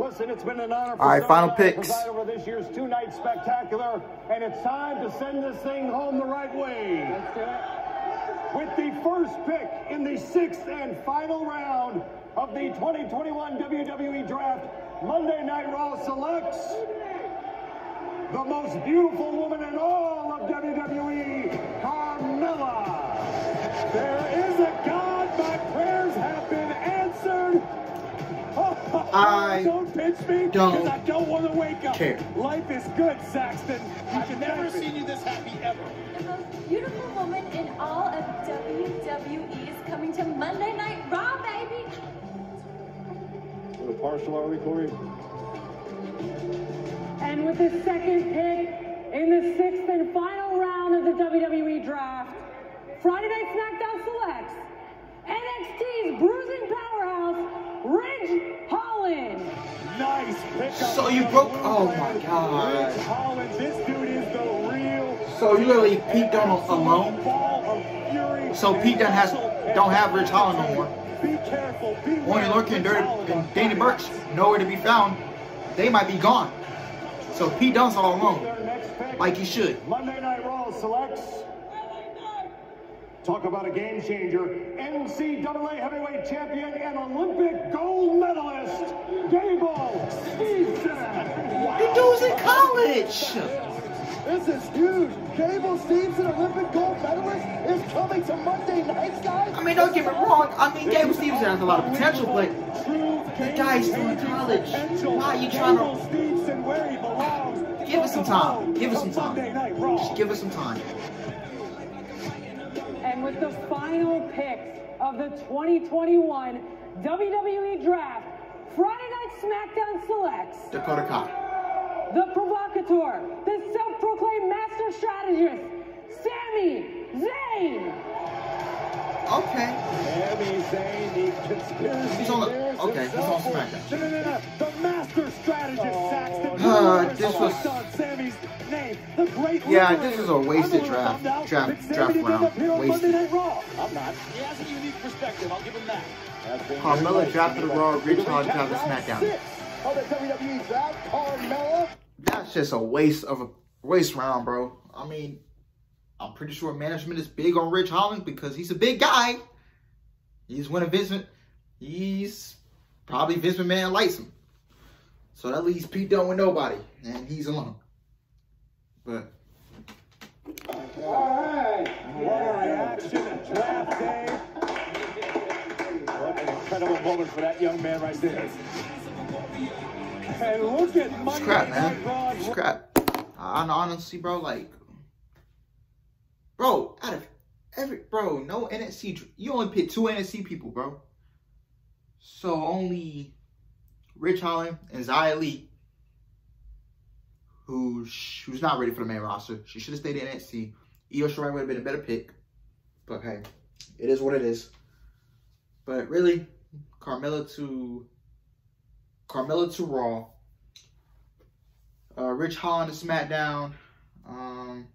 Listen, it's been an honor for All right, final and I to picks. over this year's two-night spectacular, and it's time to send this thing home the right way. Let's do it. With the first pick in the sixth and final round of the 2021 WWE Draft, Monday Night Raw selects the most beautiful woman in all of WWE, I don't pinch me don't because I don't want to wake up. care. Life is good, Saxton. I've never seen you this happy ever. The most beautiful woman in all of WWE is coming to Monday Night Raw, baby. A partial, are we, Corey? And with the second pick in the sixth and final round of the WWE Draft, Friday Night SmackDown selects NXT's bruising powerhouse, Ridge Holland. Nice pickup. So you broke. Oh my god. Ridge Holland, this dude is the real. So you literally Pete Dunne alone. So Pete Dunne has don't have Ridge Holland no more. Be careful. Be Oney Lorcan and Dirty and Danny Burch nowhere to be found. They might be gone. So Pete Dunne's all alone, like he should. Monday Night Raw selects. Talk about a game changer. NCAA heavyweight champion and Olympic gold medalist, Gable Stevenson. The dude's in college. This is huge. Gable Stevenson, Olympic gold medalist, is coming to Monday nights, guys. I mean, don't get me wrong. I mean, Gable Stevenson has a lot of potential, but the guy's still in college. Why are you trying Gable to Stevenson where he belongs. give us some time? Give us some time. Just give us some time. And with the final picks of the 2021 WWE Draft, Friday Night SmackDown selects Dakota Kai. The provocateur, the self-proclaimed master strategist, Sami Zayn. Okay. Sami Zayn, the conspiracy He's on the- theorist okay, he's himself. on SmackDown. No, no, no, no. The master strategist, Saxton. Uh, this was- worked name, the great Yeah, liberator. this is a wasted I'm a little draft- draft- draft round. Wasted. Monday Night Raw. I'm not. He has a unique perspective. I'll give him that. Carmella drafted Raw, Ridge Holland drafted SmackDown. Six of the WWE draft, Carmella. That's just a waste of a waste round, bro. I mean, I'm pretty sure management is big on Ridge Holland because he's a big guy. He's one of Vince. He's probably Vince McMahon likes him. So that leaves Pete Dunne with nobody, and he's alone. But day. What an incredible moment for that young man right there. And look at it's crap, man. It's crap. I, honestly, bro, like, bro, out of every, bro, no dr- You only picked two NXT people, bro. So only Ridge Holland and Xia Li, who who's not ready for the main roster. She should have stayed in NXT. Io Shirai would have been a better pick, but hey, it is what it is. But really, Carmella to Carmella to Raw. Uh, Ridge Holland to SmackDown. Um,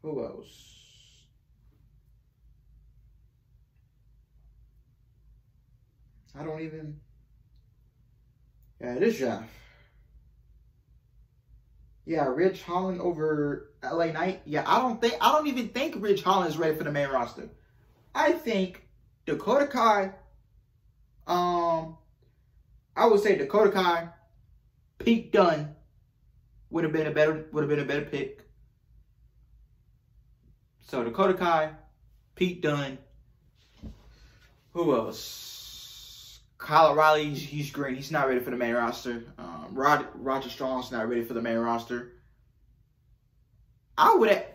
who else? I don't even. Yeah, it is Jeff. Yeah, Ridge Holland over LA Knight. Yeah, I don't think I don't even think Ridge Holland is ready for the main roster. I think Dakota Kai. Um, I would say Dakota Kai, Pete Dunne would have been a better would have been a better pick. So Dakota Kai, Pete Dunne. Who else? Kyle O'Reilly, he's, he's great. He's not ready for the main roster. Um, Rod, Roger Strong's not ready for the main roster. I would have,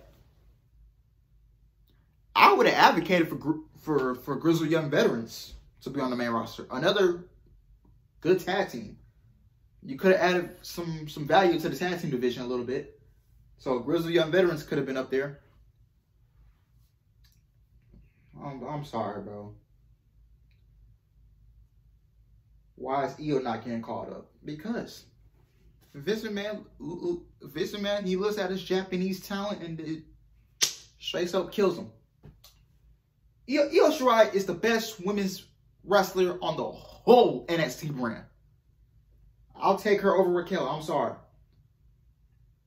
I would have advocated for for for Grizzled Young Veterans to be on the main roster. Another good tag team. You could have added some some value to the tag team division a little bit. So Grizzled Young Veterans could have been up there. I'm, I'm sorry, bro. Why is Io not getting called up? Because Vince Man, McMahon, he looks at his Japanese talent and it straight up kills him. Io Shirai is the best women's wrestler on the whole NXT brand. I'll take her over Raquel. I'm sorry.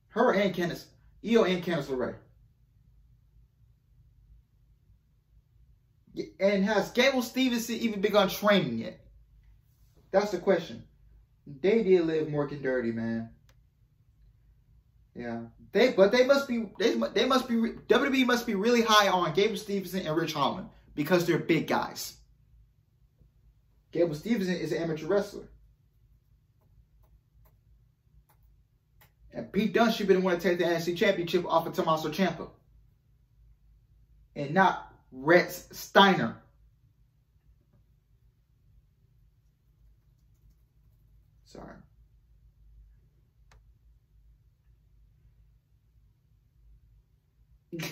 Her and Candice. Io and Candice LeRae. And has Gable Stevenson even begun training yet? That's the question. They did Liv Morgan dirty, man. Yeah, they but they must be they they must be WWE must be really high on Gable Stevenson and Ridge Holland because they're big guys. Gable Stevenson is an amateur wrestler. And Pete Dunne should be the one to take the NXT Championship off of Tommaso Ciampa. And not Rex Steiner. Sorry.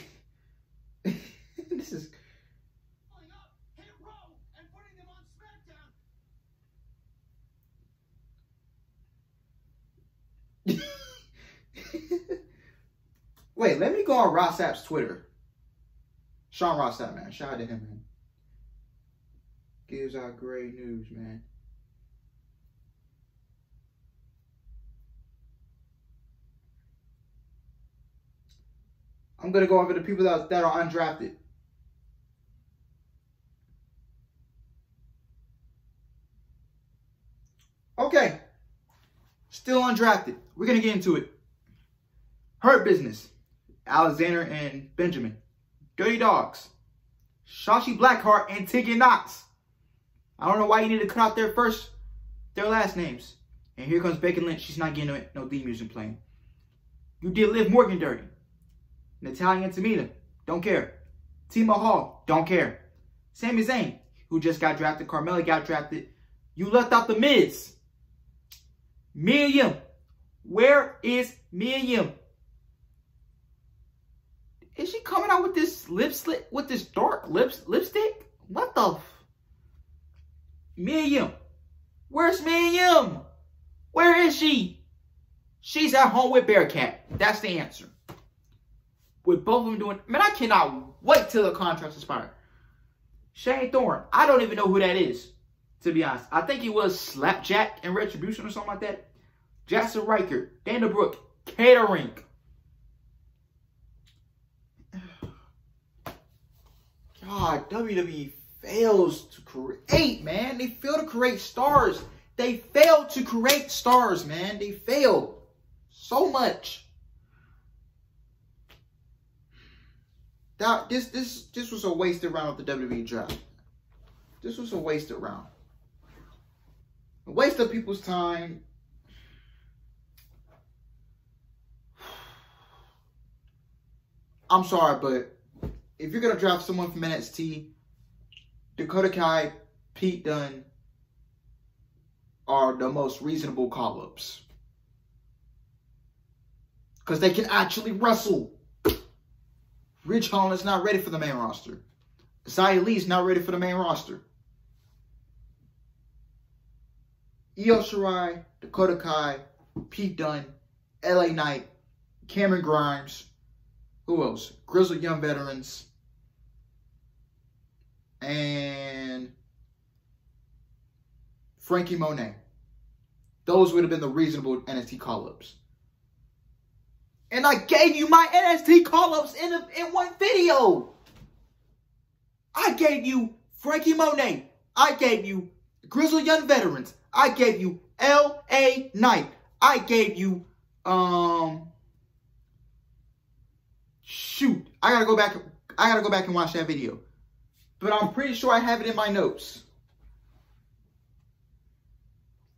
this is Wait, let me go on Ross Sapp's Twitter. Sean Ross Sapp, man. Shout out to him, man. Gives out great news, man. I'm gonna go over the people that, that are undrafted. Okay. Still undrafted. We're gonna get into it. Hurt Business. Alexander and Benjamin. Dirty Dogs. Shotzi Blackheart and Tegan Knox. I don't know why you need to cut out their first, their last names. And here comes Becky Lynch. She's not getting no theme music playing. You did Liv Morgan dirty. Natalya and Tamina. Don't care. Tima Hall. Don't care. Sami Zayn, who just got drafted. Carmella got drafted. You left out the Miz. Yim. Where is Yim? Is she coming out with this lip slit with this dark lips lipstick? What the? Mia Yim. Where's Mia Yim? Where is she? She's at home with Bearcat. That's the answer. With both of them doing, man, I cannot wait till the contracts expire. Shane Thorne, I don't even know who that is, to be honest. I think he was Slapjack and Retribution or something like that. Jaxson Ryker, Dana Brooke, Catering. God, WWE fails to create, man. They fail to create stars. They fail to create stars, man. They fail so much. That this this this was a wasted round of the WWE draft. This was a wasted round. A waste of people's time. I'm sorry, but if you're gonna draft someone from NXT, Dakota Kai, Pete Dunne are the most reasonable call-ups. Because they can actually wrestle. Ridge Holland is not ready for the main roster. Xia Li is not ready for the main roster. Io Shirai, Dakota Kai, Pete Dunne, LA Knight, Cameron Grimes, who else? Grizzled Young Veterans, and Frankie Monet. Those would have been the reasonable NXT call-ups. And I gave you my NXT call-ups in, in one video. I gave you Frankie Monet. I gave you Grizzled Young Veterans. I gave you L.A. Knight. I gave you, um, shoot. I gotta go back. I gotta go back and watch that video but I'm pretty sure I have it in my notes.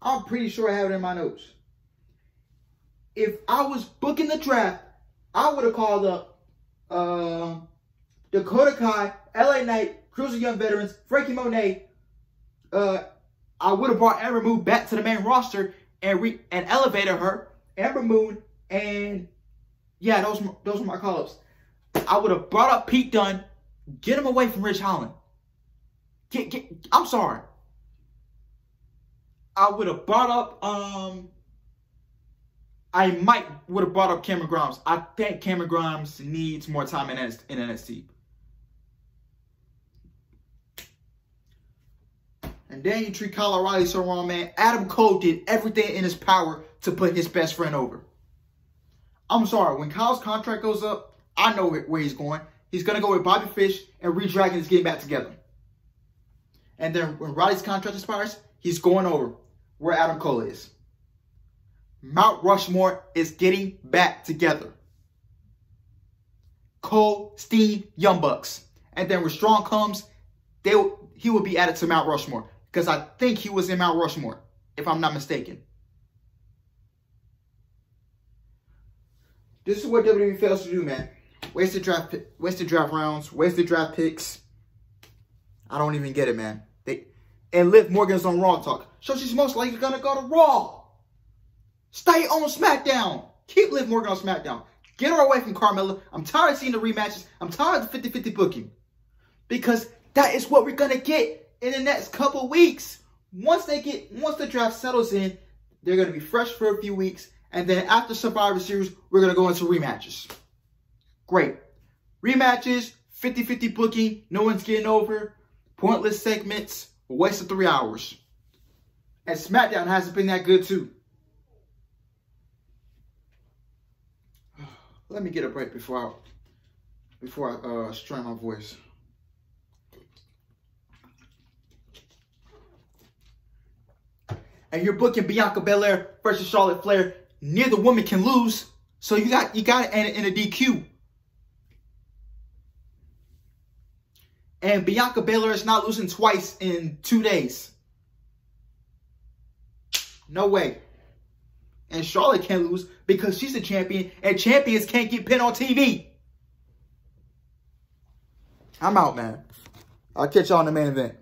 I'm pretty sure I have it in my notes. If I was booking the draft, I would have called up uh, Dakota Kai, LA Knight, Grizzled Young Veterans, Frankie Monet. Uh, I would have brought Ember Moon back to the main roster and re and elevated her. Ember Moon and yeah, those those were my I would have brought up Pete Dunne Get him away from Ridge Holland. Get, get, I'm sorry. I would have brought up, um, I might would have brought up Cameron Grimes. I think Cameron Grimes needs more time in, in NXT. And then you treat Kyle O'Reilly so wrong, man. Adam Cole did everything in his power to put his best friend over. I'm sorry, when Kyle's contract goes up, I know where he's going. He's going to go with Bobby Fish and Redragon is getting back together. And then when Roddy's contract expires, he's going over where Adam Cole is. Mount Rushmore is getting back together. Cole, Steen, Young Bucks. And then when Strong comes, they he will be added to Mount Rushmore. Because I think he was in Mount Rushmore, if I'm not mistaken. This is what WWE fails to do, man. Wasted draft, wasted draft rounds, wasted draft picks. I don't even get it, man. They and Liv Morgan's on Raw talk, so she's most likely gonna go to Raw. Stay on SmackDown. Keep Liv Morgan on SmackDown. Get her away from Carmella. I'm tired of seeing the rematches. I'm tired of the 50-50 booking. Because that is what we're gonna get in the next couple weeks. Once they get, once the draft settles in, they're gonna be fresh for a few weeks and then after Survivor Series, we're to go into rematches. Great. Rematches, 50-50 booking, no one's getting over, pointless segments, waste of three hours. And SmackDown hasn't been that good too. Let me get a break before I, before I uh, strain my voice. And you're booking Bianca Belair versus Charlotte Flair neither woman can lose. So you got you got it in, in a DQ. And Bianca Belair is not losing twice in two days. No way. And Charlotte can't lose because she's a champion and champions can't get pinned on TV. I'm out, man. I'll catch y'all in the main event.